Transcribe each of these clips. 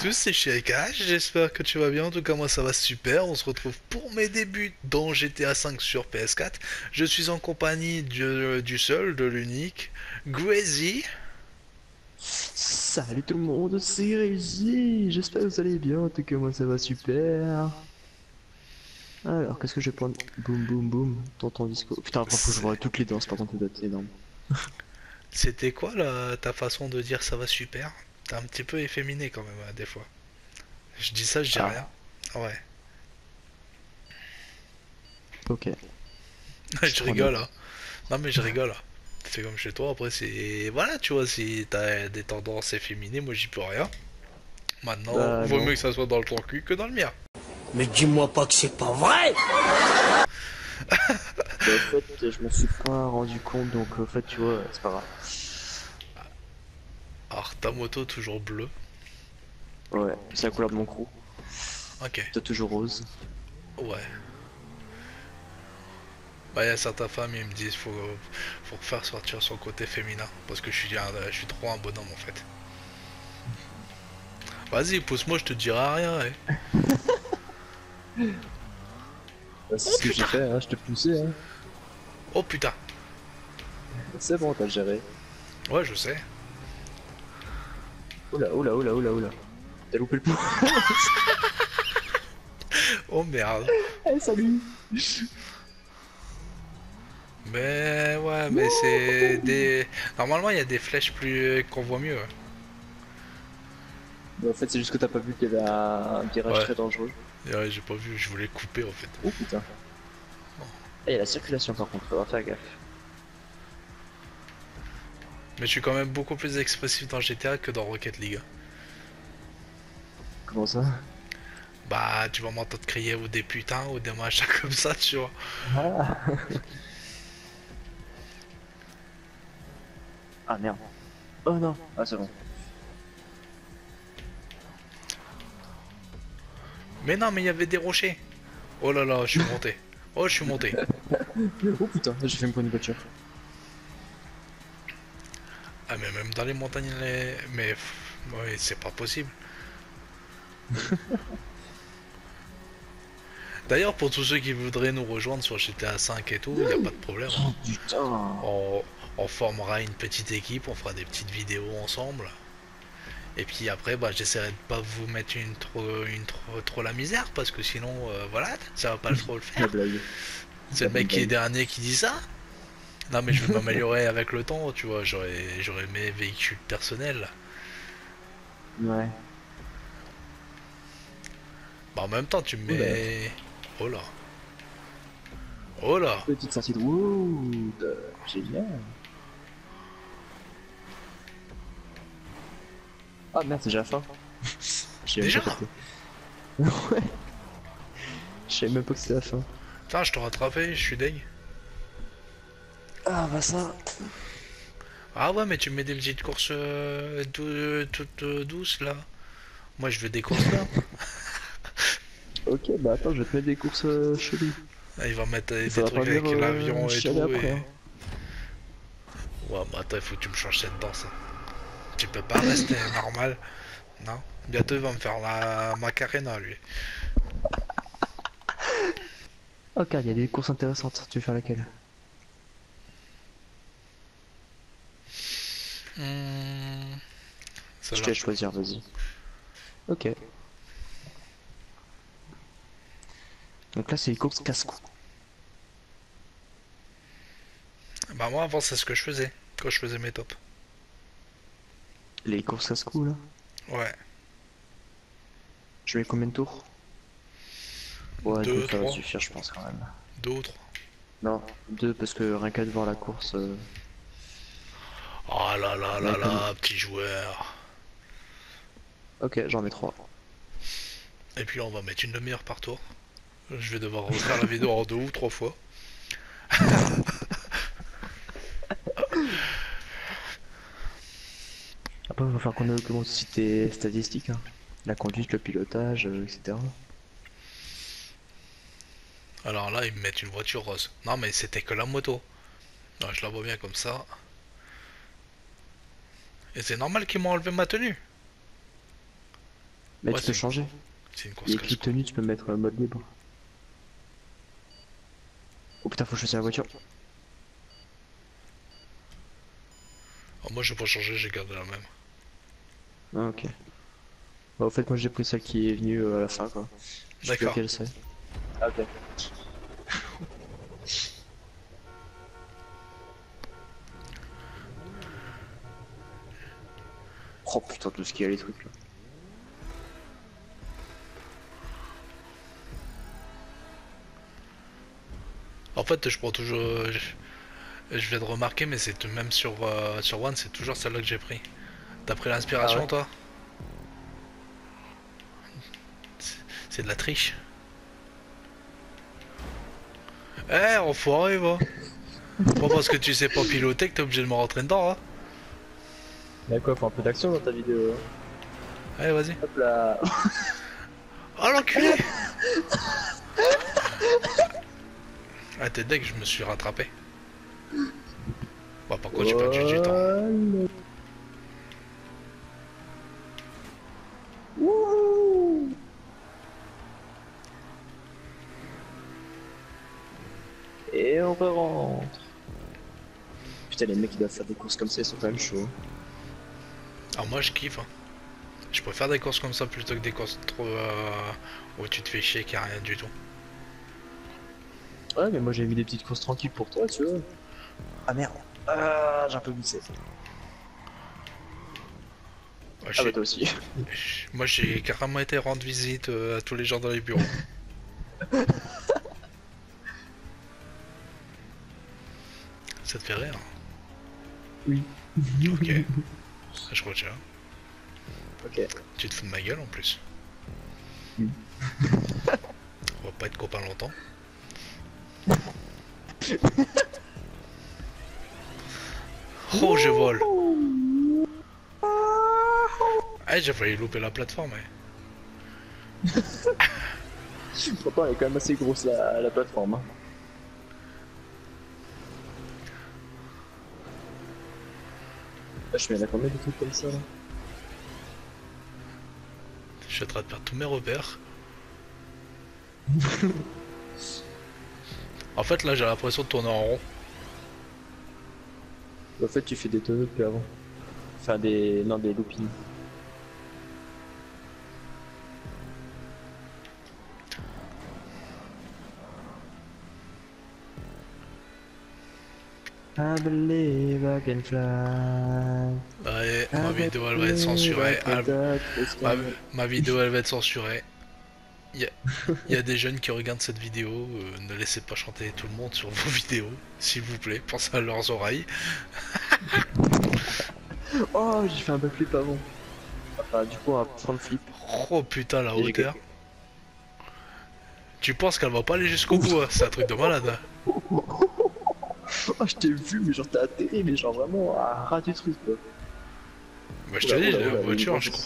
Tous, c'est Shirika, j'espère que tu vas bien, en tout cas moi ça va super, on se retrouve pour mes débuts dans GTA V sur PS4. Je suis en compagnie du, du seul, de l'unique, Grazy. Salut tout le monde, c'est Régie, j'espère que vous allez bien, en tout cas moi ça va super. Alors, qu'est-ce que je vais prendre? Boum boum boum, tonton disco. Putain, après faut que je vois toutes les danses, par contre, être énorme. C'était quoi là, ta façon de dire ça va super? Un petit peu efféminé quand même, hein, des fois. Je dis ça, je dis Ah. rien. Ouais, Ok. je rigole hein. Non mais je rigole. hein. Fais comme chez toi, après c'est... Voilà, tu vois, si t'as des tendances efféminées, moi j'y peux rien. Maintenant, Bah, vaut non. mieux que ça soit dans le ton cul que dans le mien. Mais dis-moi pas que c'est pas vrai Bah, en fait, je m'en suis pas rendu compte, donc en fait, tu vois, c'est pas grave. Alors, ta moto toujours bleue. Ouais, c'est la couleur de mon crew. Ok, Toi toujours rose. ouais. Bah, y a certaines femmes, ils me disent faut, faut faire sortir son côté féminin. Parce que je suis, un- je suis trop un bonhomme en fait. Vas-y, pousse-moi, je te dirai rien. eh. Bah, c'est ce que j'ai fait, hein, je te poussais. Hein. Oh putain, C'est bon, t'as géré. ouais, je sais. Oula, oula, oula, oula, oula. T'as loupé le point. Oh merde. Eh, salut Mais ouais, mais c'est des. Normalement, il y a des flèches plus qu'on voit mieux. Bah, en fait, c'est juste que t'as pas vu qu'il y avait un virage Ouais. très dangereux. Et ouais, j'ai pas vu, je voulais couper en fait. Oh putain. Et il y a la circulation par contre, faudra faire gaffe. Mais je suis quand même beaucoup plus expressif dans GTA que dans Rocket League. Comment ça? Bah, tu vas m'entendre crier ou des putains ou des machins comme ça, tu vois. Ah Ah merde. Oh non Ah c'est bon. Mais non, mais il y avait des rochers. Oh là là, je suis monté. Oh, je suis monté. Oh putain, j'ai fait une bonne voiture. Mais même dans les montagnes, les... mais ouais, c'est pas possible. D'ailleurs, pour tous ceux qui voudraient nous rejoindre sur GTA 5 et tout, il n'y a pas de problème. hein. Oh On, on formera une petite équipe, on fera des petites vidéos ensemble. Et puis après, bah, j'essaierai de pas vous mettre une trop, une trop, trop la misère parce que sinon, euh, voilà, ça va pas le trop le faire. C'est le mec qui est dernier qui dit ça. Non, mais je vais m'améliorer avec le temps, tu vois. J'aurai, j'aurai mes véhicules personnels. Ouais. Bah, en même temps, tu me mets. Oh là. Oh là. Petite sortie de wood. Génial. Ah merde, c'est déjà la fin. Déjà. Ouais. Je savais même pas que c'était la fin. Putain, je te rattrapé, je suis deg. Ah bah ça. Ah ouais, mais tu me mets des petites courses euh, dou- toutes euh, douces là. Moi, je veux des courses là. Ok, bah attends, je vais te mettre des courses euh. Ah, Il va mettre euh, des trucs avec euh, l'avion et tout. après, et- hein. Ouais, bah attends, il faut que tu me changes cette danse. hein. Tu peux pas rester normal. Non? Bientôt, il va me faire la Macarena, lui. Ok, il y a des courses intéressantes. Tu veux faire laquelle? Je te laisse choisir, vas-y. Ok. Donc là, c'est les courses casse-cou. Bah moi, avant, c'est ce que je faisais. Quand je faisais mes tops. Les courses casse-cou, là? Ouais. Je mets combien de tours? Ouais, Deux, deux, ça va suffire, je pense, quand même. Deux ou trois. Non, deux, parce que rien qu'à devant la course... euh, Oh là là là là, petit joueur. Ok, j'en mets trois. Et puis là, on va mettre une demi-heure par tour. Je vais devoir refaire la vidéo en deux ou trois fois. Après, il va falloir qu'on documente aussi tes statistiques. Hein. La conduite, le pilotage, euh, etc. Alors là, ils me mettent une voiture rose. Non, mais c'était que la moto. Non, je la vois bien comme ça. Et c'est normal qu'ils m'ont enlevé ma tenue. Mais Ouais, tu peux changer. C'est une course Il y a comme écrit ça. tenue, tu peux mettre euh, mode libre. Oh putain, faut choisir la voiture. Alors, moi, je vais pas changer, j'ai gardé la même. Ah, ok. Bah, au fait, moi j'ai pris celle qui est venue euh, à la fin, quoi. Je sais D'accord. laquelle c'est. Ah, ok. Oh putain, tout ce qu'il y a les trucs là. En fait, je prends toujours. Je, je viens de remarquer, mais c'est même sur, euh, sur One, c'est toujours celle-là que j'ai pris. T'as pris l'inspiration, Ah ouais toi? C'est- de la triche. Eh, enfoiré, va Pas parce que tu sais pas piloter que t'es obligé de me rentrer dedans, hein Y'a quoi, faut un peu d'action dans ta vidéo Allez, vas-y. Hop là Oh l'enculé Ah, t'es deck, je me suis rattrapé. Bon, par contre, j'ai perdu du temps. Wouhou Et on rentre. Putain, les mecs qui doivent faire des courses comme ça, ils sont quand même chauds. Alors moi je kiffe. hein. Je préfère des courses comme ça plutôt que des courses trop euh, où tu te fais chier qu'il n'y a rien du tout. Ouais, mais moi j'ai mis des petites courses tranquilles pour toi, tu vois. Ah merde. Ah, j'ai un peu glissé. Ouais, Ah j'ai- bah toi aussi. moi j'ai carrément été rendre visite euh, à tous les gens dans les bureaux. Ça te fait rire Oui. Ok. Je retiens. Ok. Tu te fous de ma gueule en plus. Oui. On va pas être copains longtemps. Oh, je vole. Ah, j'ai failli louper la plateforme. eh. Pourtant, elle est quand même assez grosse la, la plateforme. Hein. Ah, je mets à combien de trucs comme ça là Je suis en train de perdre tous mes repères. en fait, là, j'ai l'impression de tourner en rond. En fait, tu fais des tonneaux depuis avant. Enfin, des. Non, des loopings. I believe I can fly. Ouais, I ma vidéo, elle va être censurée. Ma vidéo, elle va être censurée. Il y, a- il y a des jeunes qui regardent cette vidéo. euh, ne laissez pas chanter tout le monde sur vos vidéos, s'il vous plaît. Pensez à leurs oreilles. Oh, j'ai fait un backflip avant. Enfin, du coup, un front flip. Oh putain, la hauteur. Tu penses qu'elle va pas aller jusqu'au bout, hein, c'est un truc de malade. hein. Oh, je t'ai vu, mais genre, t'as atterri, mais genre vraiment à ras du truc, quoi. Bah, je te dis, la voiture, je crois.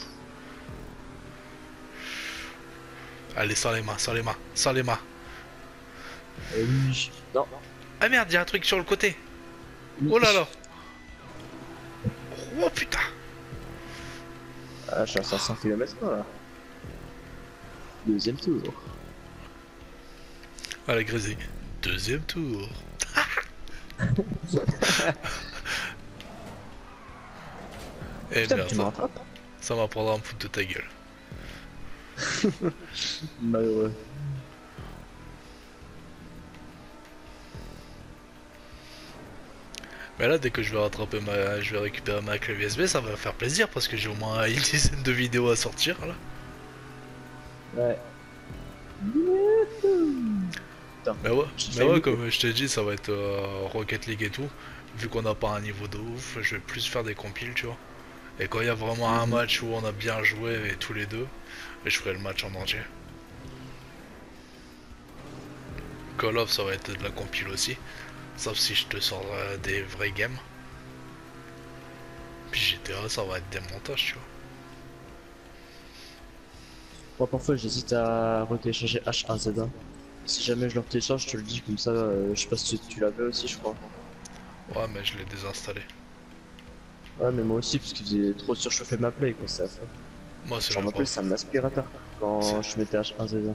Allez, sans les mains, sans les mains, sans les mains. Euh, oui. Non. Ah merde, il y a un truc sur le côté. Oh là là. Oh putain. Ah, je suis à 500 km là. Deuxième tour. Ah, la. Deuxième tour. Eh merde, me ça, ça m'apprendra un foutre de ta gueule. Malheureux. Mais là, dès que je vais rattraper ma, je vais récupérer ma clé USB, ça va faire plaisir parce que j'ai au moins une dizaine de vidéos à sortir là. Ouais. Mais ouais, J'ai mais ouais comme je t'ai dit, ça va être euh, Rocket League et tout. Vu qu'on n'a pas un niveau de ouf, je vais plus faire des compiles, tu vois. Et quand il y a vraiment un match où on a bien joué et tous les deux, je ferai le match en entier. Call of, ça va être de la compile aussi. Sauf si je te sors euh, des vrais games. Puis GTA, ça va être des montages, tu vois. Moi, parfois, j'hésite à retélécharger H1Z1. Si jamais je le télécharge, je te le dis comme ça. euh, je sais pas si tu l'avais aussi, je crois. Ouais, mais je l'ai désinstallé. Ouais, mais moi aussi, parce qu'il faisait trop surchauffer ma play, quoi, c'est à faire. Moi, c'est même, pas... c'est un aspirateur quand je mettais H1Z1.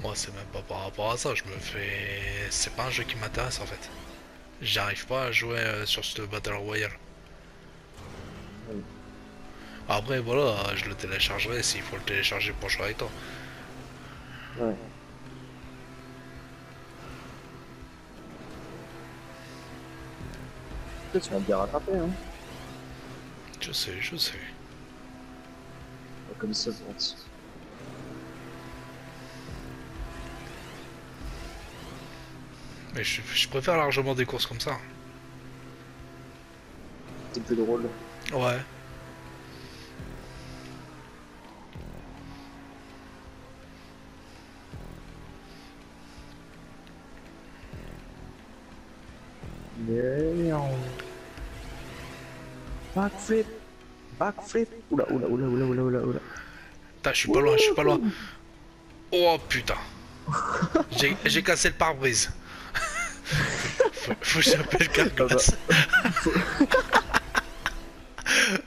Moi, c'est même pas par rapport à ça. Je me fais. C'est pas un jeu qui m'intéresse en fait. J'arrive pas à jouer euh, sur ce Battle Royale. Oui. Après, voilà, je le téléchargerai s'il faut le télécharger pour jouer avec toi. Ouais. Tu vas bien rattraper, hein. Je sais, je sais. Comme ça, je pense. Mais je, je préfère largement des courses comme ça. C'est plus drôle. Ouais. Backflip. Backflip. Oula, oula, oula, oula, oula, oula, oula. Putain, je suis pas loin, je suis pas loin. Oh putain. J'ai cassé le pare-brise. faut, faut que j'appelle Carglass.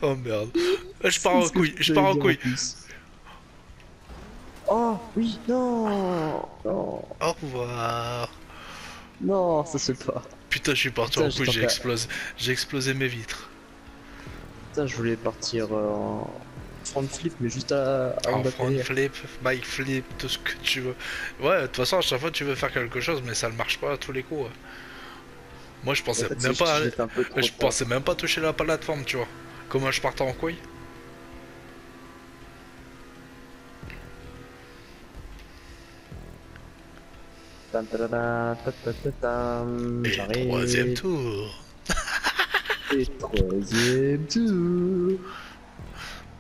oh merde. Je pars en couille, je pars en couille. Oh, oui, non. Non, Au revoir. non, ça se fait pas. Putain, je suis parti en couille, j'ai explosé, j'ai explosé mes vitres. Putain, je voulais partir euh, en front flip, mais juste à, à En front flip, bike flip, tout ce que tu veux. Ouais, de toute façon, à chaque fois tu veux faire quelque chose, mais ça ne marche pas à tous les coups. Moi, je pensais même pas, je pensais même pas toucher la plateforme, tu vois. Comment je partais en couille Et troisième tour. Et troisième tour.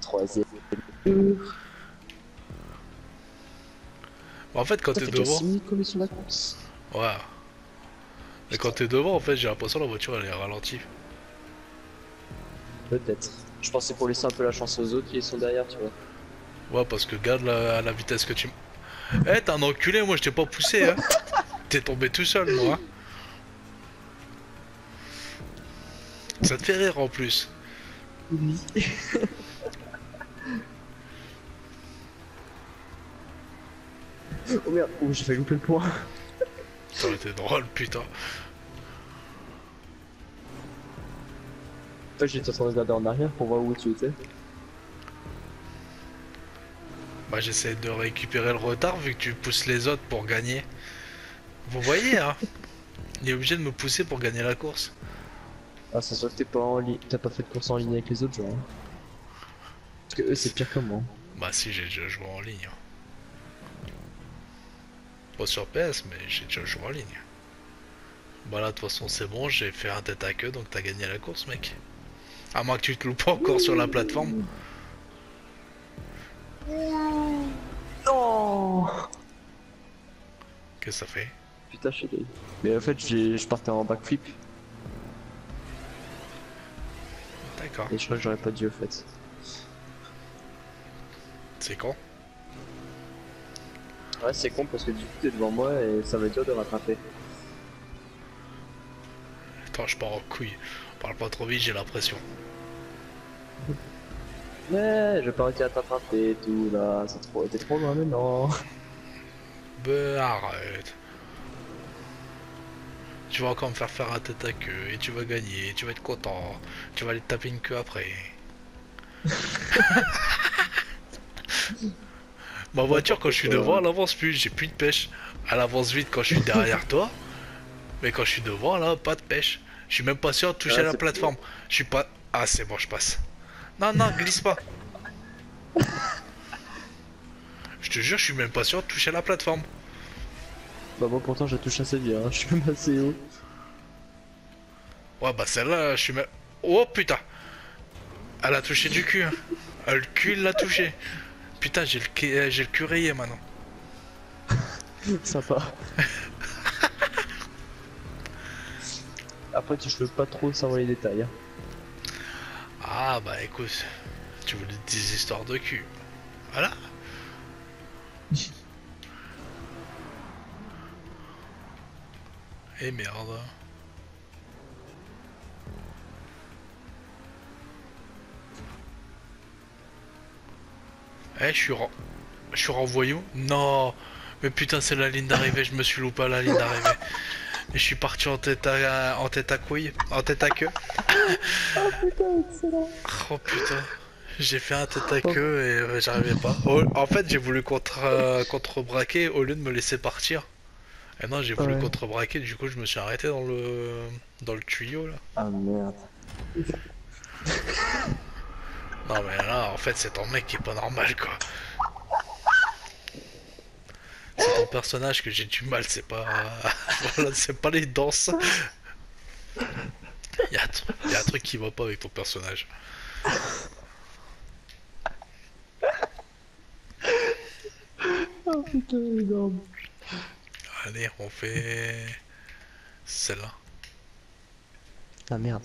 Troisième tour. En fait, quand t'es devant, 6 minutes qu'on est sur la course. ouais. Mais quand t'es devant, en fait, j'ai l'impression que la voiture elle est ralentie. Peut-être. Je pensais pour laisser un peu la chance aux autres qui sont derrière, tu vois. Ouais, parce que garde la, la vitesse que tu. Eh, t'es un enculé, moi je t'ai pas poussé, hein. T'es tombé tout seul, moi. Ça te fait rire en plus. Oui. oh merde, oh, j'ai failli louper le point. Ça aurait été drôle, putain. Fait, j'étais en train de regarder en arrière pour voir où tu étais. Bah, j'essaie de récupérer le retard vu que tu pousses les autres pour gagner. Vous voyez, hein Il est obligé de me pousser pour gagner la course. Ah, c'est sûr que t'es pas en ligne, t'as pas fait de course en ligne avec les autres gens. hein. Parce que eux, c'est pire que moi. Bah, si, j'ai déjà joué en ligne. Pas sur PS, mais j'ai déjà joué en ligne. Bah là, de toute façon, c'est bon, j'ai fait un tête à queue, donc t'as gagné la course, mec. À moins que tu te loupes encore sur la plateforme. Non Qu'est-ce que ça fait? Putain, je suis gay. Mais en fait, j'ai- je partais en backflip D'accord. et je crois que j'aurais pas dû au fait. C'est con. Ouais, c'est con parce que du coup, t'es devant moi et ça va être dur de rattraper. Attends, je pars en couille. Parle pas trop vite, j'ai la pression. Mais je vais pas réussir à t'attraper et tout là, c'est trop, t'es trop loin maintenant. Ben arrête. Tu vas encore me faire faire un tête à queue et tu vas gagner, tu vas être content. Tu vas aller te taper une queue après. Ma voiture quand je suis devant elle avance plus, j'ai plus de pêche. Elle avance vite quand je suis derrière toi. Mais quand je suis devant là, pas de pêche. Je suis même pas sûr de toucher Ah, la plateforme. Je suis pas. Ah c'est bon je passe. Non non glisse pas. Je te jure je suis même pas sûr de toucher la plateforme. Bah, moi pourtant, je touche assez bien, hein. je suis même assez haut. Ouais, bah celle-là, je suis même. Oh putain! Elle a touché du cul. Hein. Le cul il l'a touché. Putain, j'ai le, euh, j'ai le cul rayé maintenant. Sympa. Après, tu je peux pas trop savoir les détails. hein. Ah bah écoute, tu voulais des histoires de cul. Voilà. Et merde. Eh, je suis je renvoyé Non Mais putain, c'est la ligne d'arrivée, je me suis loupé à la ligne d'arrivée. Et je suis parti en tête à, tête à couille, en tête à queue. Oh putain, j'ai fait un tête à queue et euh, j'arrivais pas. Oh, en fait, j'ai voulu contre, euh, contrebraquer au lieu de me laisser partir. Et non, j'ai voulu Ouais. contrebraquer, du coup, je me suis arrêté dans le dans le tuyau là. Ah merde. Non mais là, en fait, c'est ton mec qui est pas normal quoi. C'est ton personnage que j'ai du mal, c'est pas, voilà, c'est pas les danses. Il y, a un truc- y a un truc qui va pas avec ton personnage. Oh putain, énorme. Allez, on fait celle-là. Ah merde.